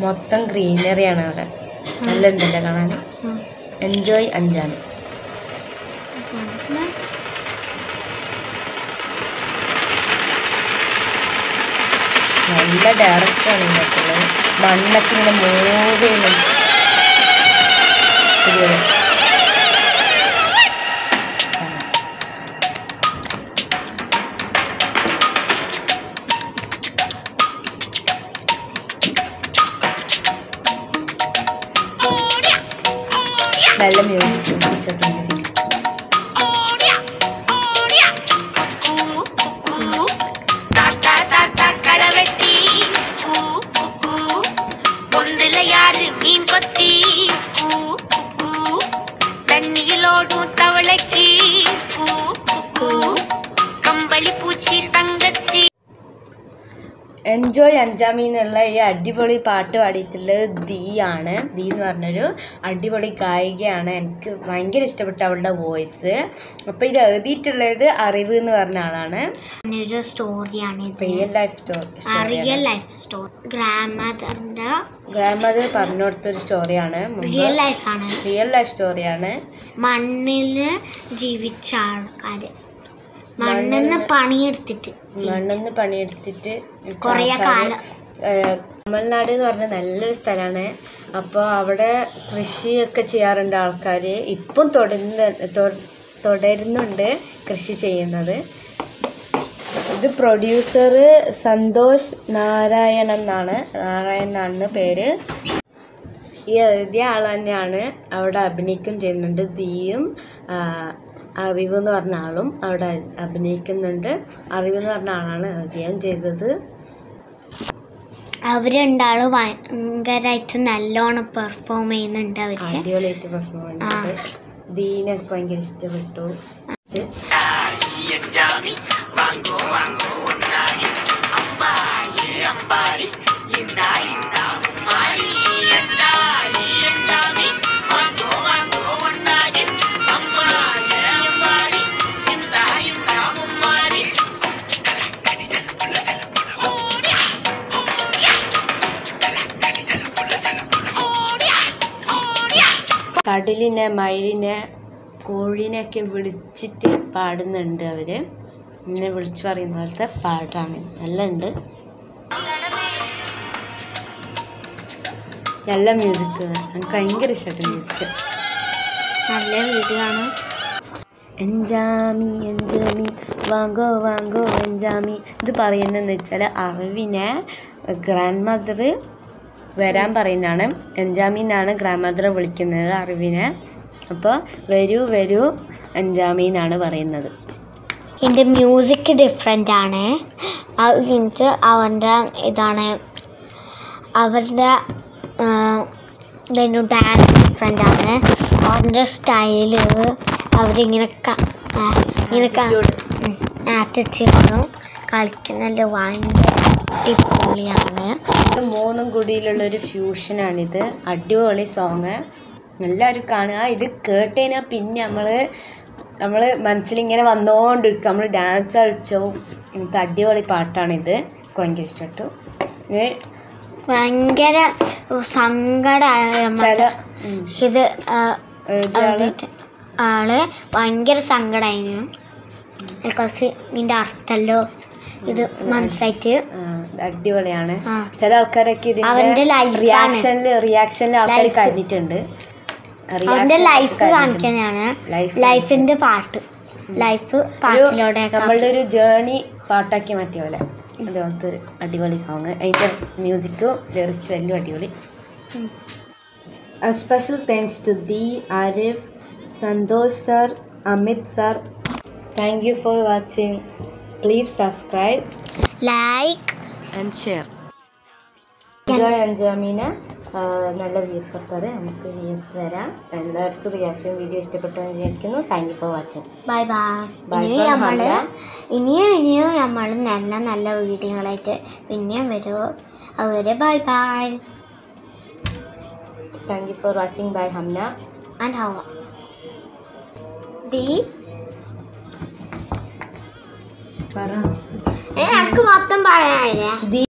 മൊത്തം ഗ്രീനറിയാണ് അവിടെ നല്ല ഉണ്ടല്ലോ കാണാൻ എൻജോയ് അഞ്ചാണ്. നല്ല ഡയറക്റ്റാണ് ഇതിനകത്തുള്ളത് മണ്ണൊക്കെ ഇങ്ങനെ മൂവ് ചെയ്യുന്നുണ്ട്. നല്ല മ്യൂസിക് ഇഷ്ടപ്പെട്ട മ്യൂസിക് பொந்துல யாரு மீன் கொத்தி கூ, கூ, கூ. தண்ணியிலோடும் தவளைக்கு എൻജോയ് അഞ്ചാമി എന്നുള്ള ഈ അടിപൊളി പാട്ട് പാടിയിട്ടുള്ളത് ദീ ആണ്. ദീ എന്ന് പറഞ്ഞൊരു അടിപൊളി ഗായികയാണ്. എനിക്ക് ഭയങ്കര ഇഷ്ടപ്പെട്ട അവളുടെ വോയിസ്. അപ്പോൾ ഇത് എഴുതിയിട്ടുള്ളത് അറിവ് എന്ന് പറഞ്ഞ ആളാണ്. ഒരു സ്റ്റോറിയാണ് real life real life story grand grand പറഞ്ഞു കൊടുത്തൊരു സ്റ്റോറിയാണ് റിയൽ ലൈഫാണ് റിയൽ ലൈഫ് സ്റ്റോറിയാണ് മണ്ണിൽ ജീവിച്ച ആൾക്കാര്. മണ്ണിന്ന് പണിയെടുത്തിട്ട് മണ്ണെന്ന് പണിയെടുത്തിട്ട് കുറേ കാലം. തമിഴ്നാട് എന്ന് പറഞ്ഞ നല്ലൊരു സ്ഥലമാണ് അപ്പോൾ അവിടെ കൃഷിയൊക്കെ ചെയ്യാറുണ്ട് ആൾക്കാർ ഇപ്പം തുടരുന്ന തുടരുന്നുണ്ട് കൃഷി ചെയ്യുന്നത്. ഇത് പ്രൊഡ്യൂസർ സന്തോഷ് നാരായണൻ എന്നാണ്. നാരായണനാണ് പേര്. ഈ എഴുതിയ ആൾ തന്നെയാണ് അവിടെ അഭിനയിക്കും ചെയ്യുന്നുണ്ട്. ദീയും അറിവ് എന്ന് പറഞ്ഞ ആളും അവിടെ അഭിനയിക്കുന്നുണ്ട്. അറിവ് എന്ന് പറഞ്ഞ ആളാണ് അഭിനയം ചെയ്തത്. അവർ രണ്ടാളും ഭയങ്കരമായിട്ട് നല്ലോണം പെർഫോം ചെയ്യുന്നുണ്ട് അവർ അടിപൊളിയായിട്ട് പെർഫോം ചെയ്യുന്നുണ്ട്. ദീനൊക്കെ ഭയങ്കര ഇഷ്ടപ്പെട്ടു. കടലിനെ മയിലിനെ കോഴിനെയൊക്കെ വിളിച്ചിട്ട് പാടുന്നുണ്ട് അവർ. ഇങ്ങനെ വിളിച്ചു പറയുന്ന പോലത്തെ പാട്ടാണ്. നല്ല ഉണ്ട് നല്ല മ്യൂസിക് എനിക്ക് ഭയങ്കര ഇഷ്ടം മ്യൂസിക് നല്ല വീട്ടിലാണ് എൻജാമി എൻജാമി വാങ്ങോ വാങ്ങോ എൻജാമി ഇത് പറയുന്നതെന്ന് വെച്ചാൽ അറിവിനെ ഗ്രാൻഡ് മദർ വരാൻ പറയുന്നതാണ്. അഞ്ചാമി എന്നാണ് ഗ്രാൻഡ് മദർ വിളിക്കുന്നത് അറിവിനെ. അപ്പോൾ വരൂ വരൂ എൻജാമി എന്നാണ് പറയുന്നത്. ഇതിന്റെ മ്യൂസിക് ഡിഫറെന്റ് ആണ്. കഴിഞ്ഞിട്ട് അവന്റെ ഇതാണ്. അവരുടെ ഇതിന്റെ ഡാൻസ് ഡിഫറെന്റ് ആണ്. അവന്റെ സ്റ്റൈൽ അവരിങ്ങനെ ഇങ്ങനെ ആറ്റിറ്റ്യൂഡും കളിക്കുന്നത് ഭയങ്കര അടിപൊളിയാണ്. ഇത് മൂന്നും കൂടിയിലുള്ള ഒരു ഫ്യൂഷനാണിത്. അടിപൊളി സോങ് എല്ലാവരും കാണുക. ഇത് കേട്ട് കഴിഞ്ഞാൽ പിന്നെ നമ്മൾ നമ്മൾ മനസ്സിലിങ്ങനെ വന്നുകൊണ്ടിരിക്കും നമ്മൾ ഡാൻസ് കളിച്ചോ. എനിക്ക് അടിപൊളി പാട്ടാണിത്. ഭയങ്കര ഇഷ്ടപ്പെട്ടു. ഭയങ്കര സങ്കടമായ ഇത് ആൾ? ഭയങ്കര സങ്കടമായിരുന്നു ബിക്കോസ് ഇതിന്റെ അർത്ഥമല്ലോ. ഇത് ഇത് അടിപൊളിയാണ്. ചില ആൾക്കാരൊക്കെ ഇതിന്റെ. റിയാക്ഷനിൽ റിയാക്ഷനിൽ ആൾക്കാർ Life. കഴിഞ്ഞിട്ടുണ്ട് അവന്റെ ലൈഫ് ലൈഫിന്റെ പാട്ട് ലൈഫ് പാട്ടിലൂടെ നമ്മളുടെ ഒരു ജേണി പാട്ടാക്കി മാറ്റിയ പോലെ. അതുപോലത്തെ ഒരു അടിപൊളി സോങ് അതിന്റെ മ്യൂസിക്കും ലിറിക്സ് എല്ലാം അടിപൊളി. Special thanks to the Arif Santhosh sir Amit sir thank you for watching please subscribe like and share Joy അഞ്ചാമീന് നല്ല വ്യൂസ് കൊടുത്തത് നമുക്ക് വ്യൂസ് തരാം. എല്ലാവർക്കും റിയാക്ഷൻ വീഡിയോ ഇഷ്ടപ്പെട്ടെന്ന് വിചാരിക്കുന്നു. Thank you for watching bye bye Bye ഇനി നമ്മൾ. ഇനിയും ഇനിയും നമ്മൾ നല്ല നല്ല വീഡിയോകളായിട്ട് പിന്നെയും വരുമോ അതുവരെ bye bye thank you for watching bye Hamna and ഹവ ദി പറ എനിക്ക് മൊത്തം പറയാനില്ലേ ദി